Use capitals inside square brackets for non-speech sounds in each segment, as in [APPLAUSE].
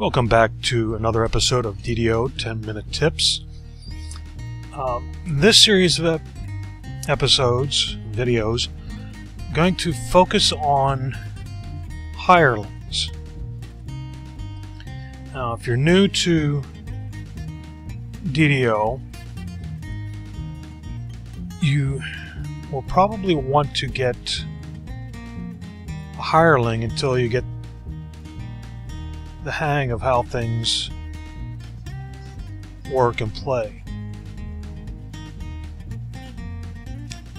Welcome back to another episode of DDO 10 Minute Tips. Um, this series of episodes, videos, I'm going to focus on hirelings. Now, if you're new to DDO, you will probably want to get a hireling until you get the hang of how things work and play.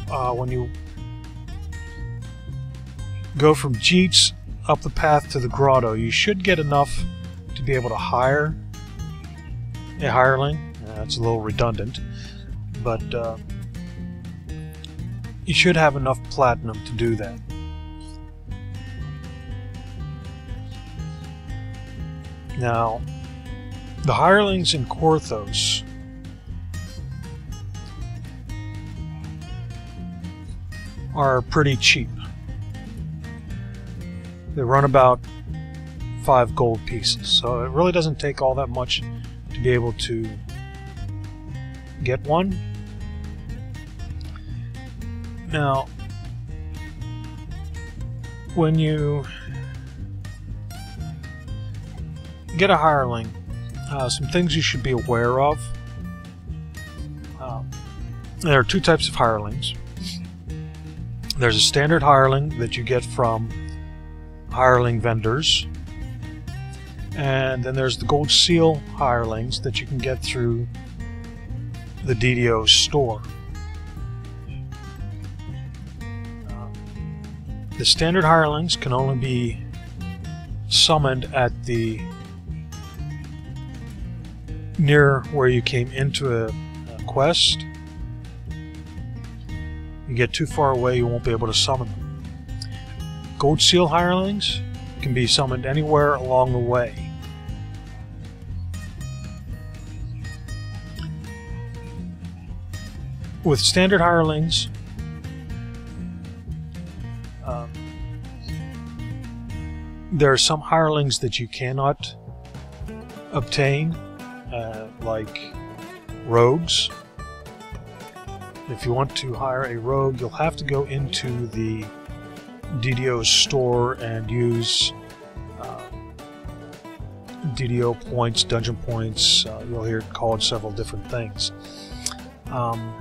Uh, when you go from Jeets up the path to the grotto, you should get enough to be able to hire a hireling. That's a little redundant, but uh, you should have enough platinum to do that. Now, the hirelings in Korthos are pretty cheap. They run about five gold pieces, so it really doesn't take all that much to be able to get one. Now, when you get a hireling, uh, some things you should be aware of. Um, there are two types of hirelings. There's a standard hireling that you get from hireling vendors, and then there's the gold seal hirelings that you can get through the DDO store. Uh, the standard hirelings can only be summoned at the near where you came into a, a, quest. You get too far away, you won't be able to summon them. Gold Seal hirelings can be summoned anywhere along the way. With standard hirelings, um, there are some hirelings that you cannot obtain uh, like rogues. If you want to hire a rogue, you'll have to go into the DDO store and use uh, DDO points, dungeon points. Uh, you'll hear it called several different things. Um,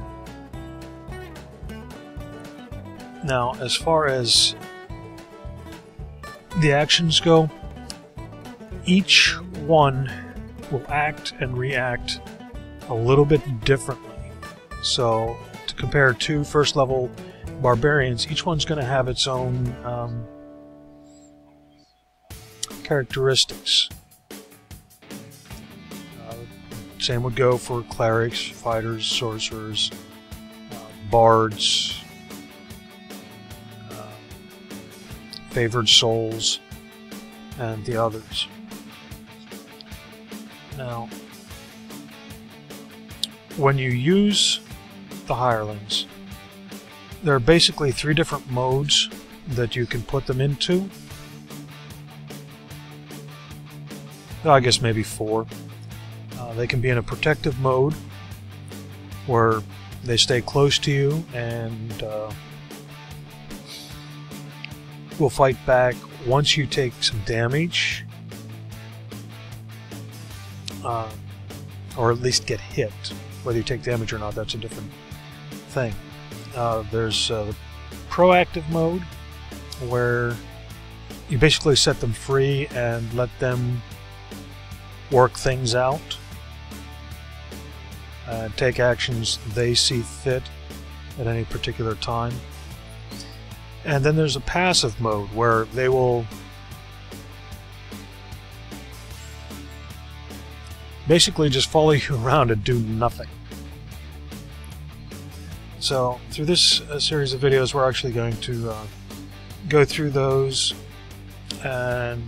now, as far as the actions go, each one will act and react a little bit differently. So, to compare two first level barbarians, each one's going to have its own um, characteristics. Uh, same would go for clerics, fighters, sorcerers, uh, bards, uh, favored souls, and the others. Now, when you use the hirelings, there are basically three different modes that you can put them into. I guess maybe four. Uh, they can be in a protective mode where they stay close to you and uh, will fight back once you take some damage uh, or at least get hit. Whether you take damage or not, that's a different thing. Uh, there's uh, proactive mode where you basically set them free and let them work things out and take actions they see fit at any particular time. And then there's a passive mode where they will basically just follow you [LAUGHS] around and do nothing. So through this uh, series of videos we're actually going to uh, go through those and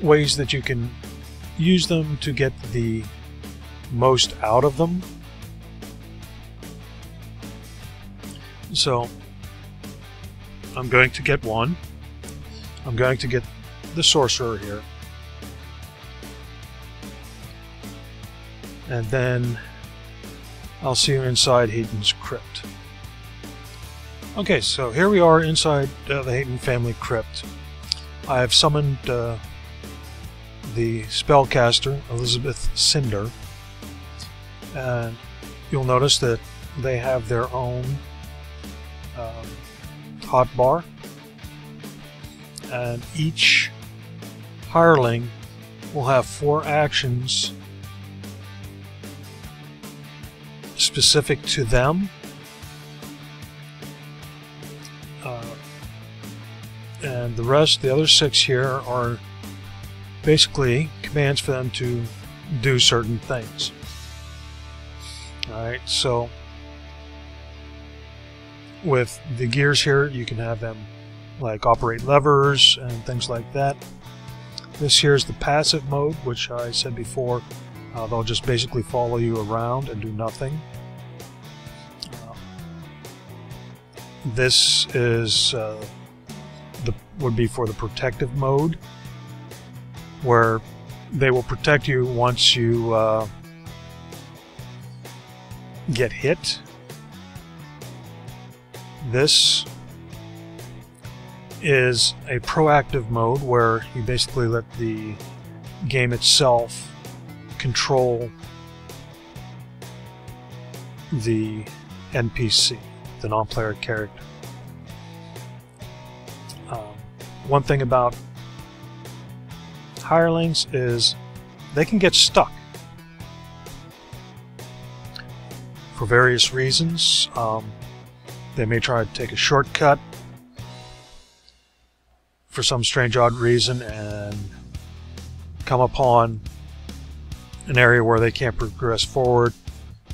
ways that you can use them to get the most out of them. So I'm going to get one. I'm going to get the sorcerer here. And then I'll see you inside Heyton's crypt. Okay, so here we are inside uh, the Hayden family crypt. I have summoned uh, the spellcaster, Elizabeth Cinder, and you'll notice that they have their own um, hot bar, and each hireling will have four actions specific to them. Uh, and the rest, the other six here, are basically commands for them to do certain things. Alright, so with the gears here, you can have them like operate levers and things like that. This here is the passive mode, which I said before, uh, they'll just basically follow you around and do nothing. This is uh, the would be for the protective mode, where they will protect you once you uh, get hit. This is a proactive mode where you basically let the game itself control the NPC, the non-player character. Um, one thing about hirelings is they can get stuck for various reasons. Um, they may try to take a shortcut for some strange odd reason and come upon an area where they can't progress forward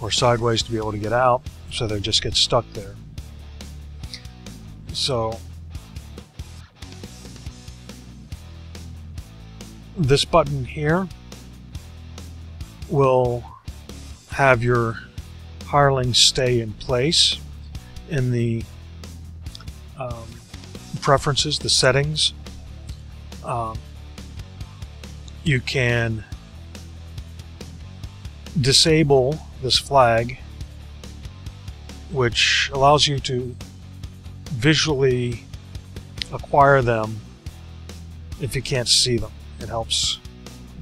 or sideways to be able to get out, so they just get stuck there. So this button here will have your hireling stay in place in the um, preferences, the settings. Um, you can disable this flag, which allows you to visually acquire them if you can't see them. It helps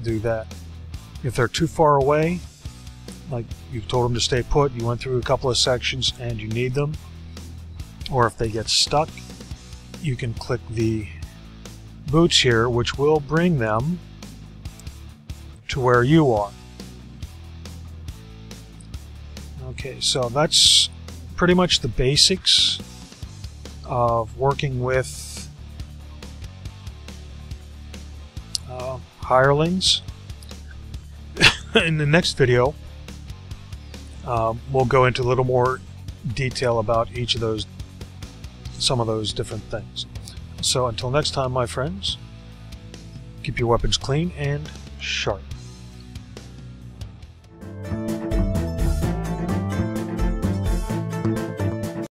do that. If they're too far away, like you told them to stay put, you went through a couple of sections and you need them, or if they get stuck, you can click the boots here, which will bring them to where you are. Okay, so that's pretty much the basics of working with uh, hirelings. [LAUGHS] In the next video, um, we'll go into a little more detail about each of those some of those different things. So until next time, my friends, keep your weapons clean and sharp.